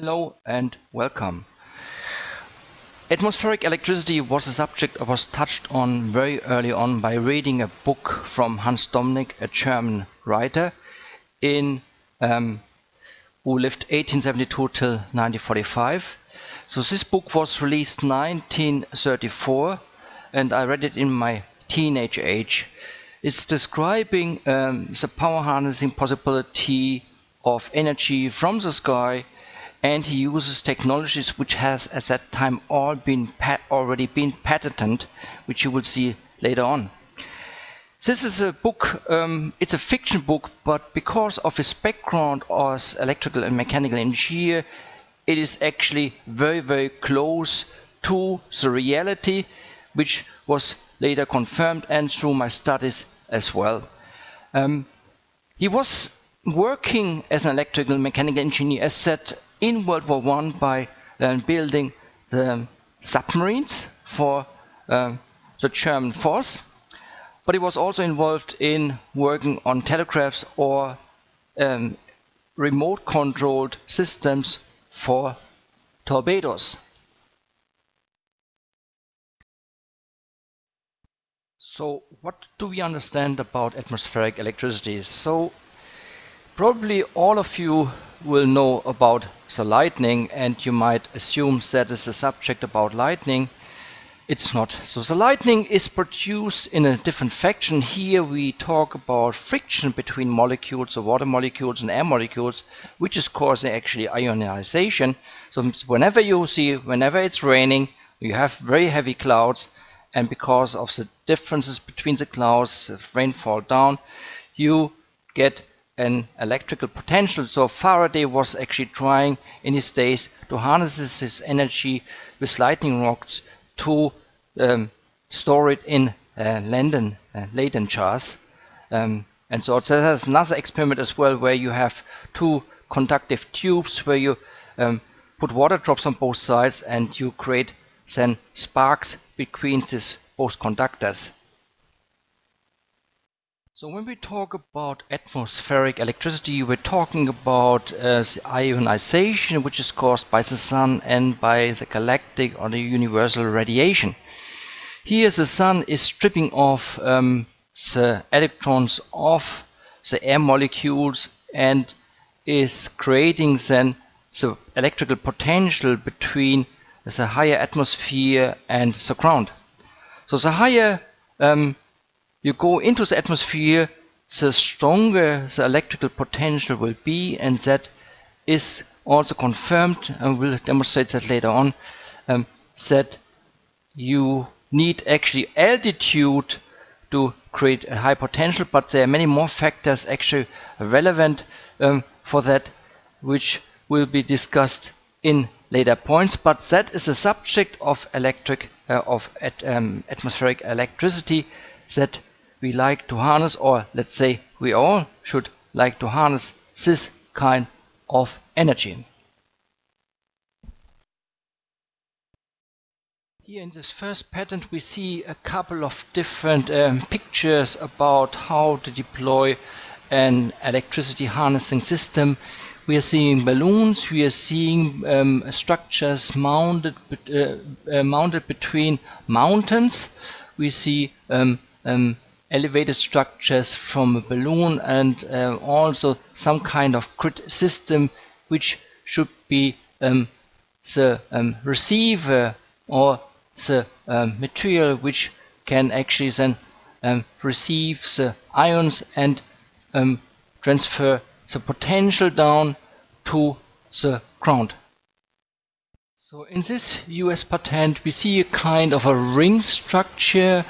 Hello and welcome. Atmospheric electricity was a subject I was touched on very early on by reading a book from Hans Dominik, a German writer, in um, who lived 1872 till 1945. So this book was released 1934, and I read it in my teenage age. It's describing um, the power harnessing possibility of energy from the sky and he uses technologies which has at that time all been already been patented, which you will see later on. This is a book, um, it's a fiction book, but because of his background as electrical and mechanical engineer, it is actually very, very close to the reality, which was later confirmed and through my studies as well. Um, he was working as an electrical mechanical engineer, as said, in World War One by uh, building the submarines for uh, the German force, but he was also involved in working on telegraphs or um, remote controlled systems for torpedoes. So what do we understand about atmospheric electricity? So probably all of you will know about the lightning and you might assume that is a subject about lightning. It's not. So the lightning is produced in a different faction. Here we talk about friction between molecules, so water molecules and air molecules, which is causing actually ionization. So whenever you see, whenever it's raining, you have very heavy clouds and because of the differences between the clouds, if rainfall down, you get an electrical potential. So Faraday was actually trying in his days to harness this energy with lightning rods to um, store it in uh, uh, Leyden jars. Um, and so there's another experiment as well where you have two conductive tubes where you um, put water drops on both sides and you create then sparks between these both conductors. So when we talk about atmospheric electricity, we're talking about uh, ionization, which is caused by the sun and by the galactic or the universal radiation. Here the sun is stripping off um, the electrons of the air molecules and is creating then the electrical potential between the higher atmosphere and the ground. So the higher um, you go into the atmosphere, the stronger the electrical potential will be, and that is also confirmed, and we'll demonstrate that later on, um, that you need actually altitude to create a high potential, but there are many more factors actually relevant um, for that, which will be discussed in later points. But that is the subject of electric uh, of at, um, atmospheric electricity that we like to harness, or let's say we all should like to harness this kind of energy. Here in this first patent we see a couple of different um, pictures about how to deploy an electricity harnessing system. We are seeing balloons, we are seeing um, structures mounted, uh, uh, mounted between mountains. We see um, um elevated structures from a balloon and uh, also some kind of grid system which should be um, the um, receiver or the um, material which can actually then um, receive the ions and um, transfer the potential down to the ground. So in this US patent we see a kind of a ring structure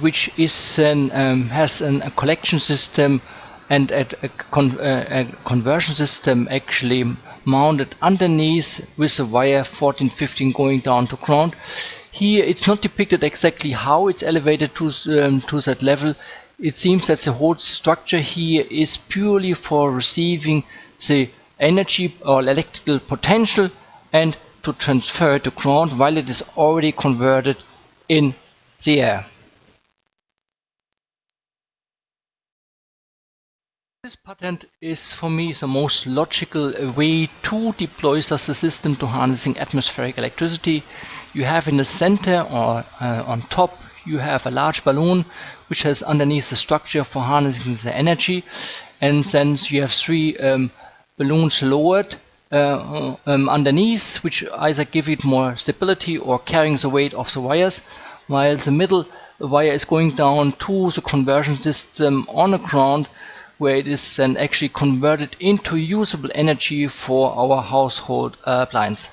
which is an, um, has an, a collection system and a, a, con a, conversion system actually mounted underneath with a wire 14 15 going down to ground here it's not depicted exactly how it's elevated to, um, to that level it seems that the whole structure here is purely for receiving the energy or electrical potential and to transfer to ground while it is already converted in the air. This patent is for me the most logical way to deploy such a system to harnessing atmospheric electricity. You have in the center or uh, on top you have a large balloon which has underneath the structure for harnessing the energy and then you have three um, balloons lowered uh, um, underneath which either give it more stability or carrying the weight of the wires while the middle wire is going down to the conversion system on the ground where it is then actually converted into usable energy for our household uh, appliance.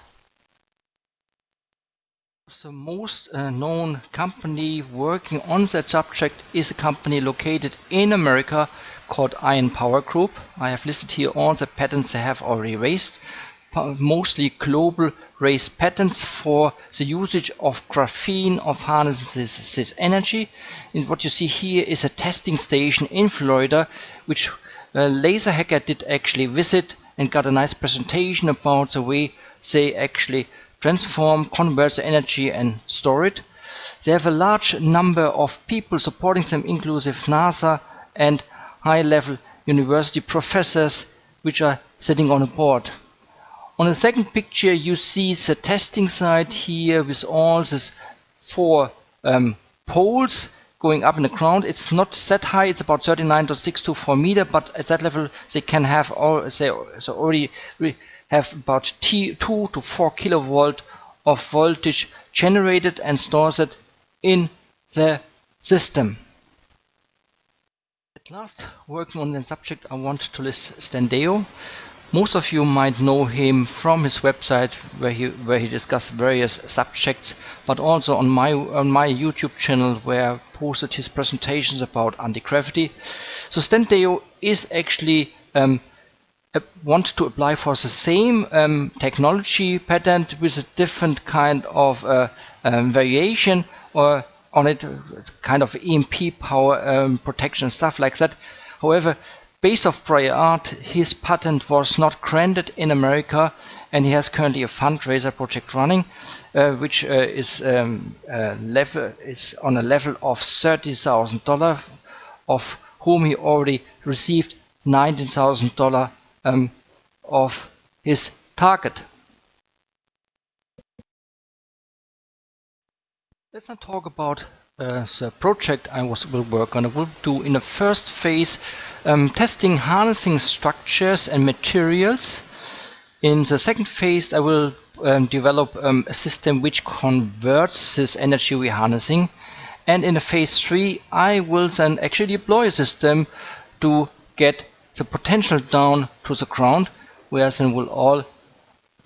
The most uh, known company working on that subject is a company located in America called Ion Power Group. I have listed here all the patents they have already raised, mostly global raised patents for the usage of graphene of harnessing this, this energy. And what you see here is a testing station in Florida, which uh, Laser Hacker did actually visit and got a nice presentation about the way they actually transform, convert the energy and store it. They have a large number of people supporting them, inclusive NASA and high-level university professors, which are sitting on a board. On the second picture, you see the testing site here with all these four um, poles going up in the ground. It's not that high. It's about 39.624 meter, but at that level, they can have all they, so already have about T, 2 to 4 kilovolt of voltage generated and stores it in the system. At last, working on the subject, I want to list Stan Deyo. Most of you might know him from his website where he where he discussed various subjects, but also on my on my YouTube channel where I posted his presentations about anti-gravity. So Stan Deyo is actually um, want to apply for the same um, technology patent with a different kind of uh, um, variation or on it, kind of EMP power um, protection stuff like that. However, Based off prior art, his patent was not granted in America, and he has currently a fundraiser project running, uh, which uh, is um, uh, level is on a level of thirty thousand dollars, of whom he already received nineteen thousand um, of his target. Let's now talk about uh, the project I was will work on. I will do in the first phase um, testing harnessing structures and materials. In the second phase, I will um, develop um, a system which converts this energy we're harnessing. And in the phase three, I will then actually deploy a system to get the potential down to the ground, where then we'll all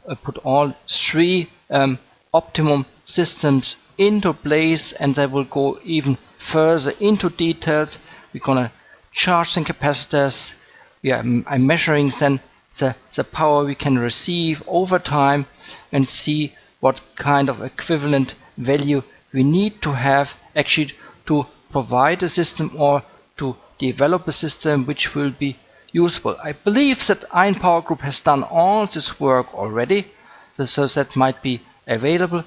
uh, put all three um, optimum systems into place and they will go even further into details. We're gonna charge some capacitors. We are, mm, I'm measuring then the, the power we can receive over time and see what kind of equivalent value we need to have actually to provide a system or to develop a system which will be useful. I believe that Ion Power Group has done all this work already, so that might be available,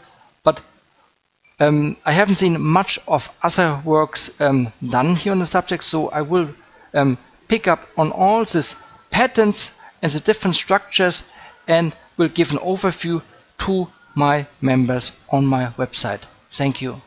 um, I haven't seen much of other works um, done here on the subject, so I will um, pick up on all these patents and the different structures and will give an overview to my members on my website. Thank you.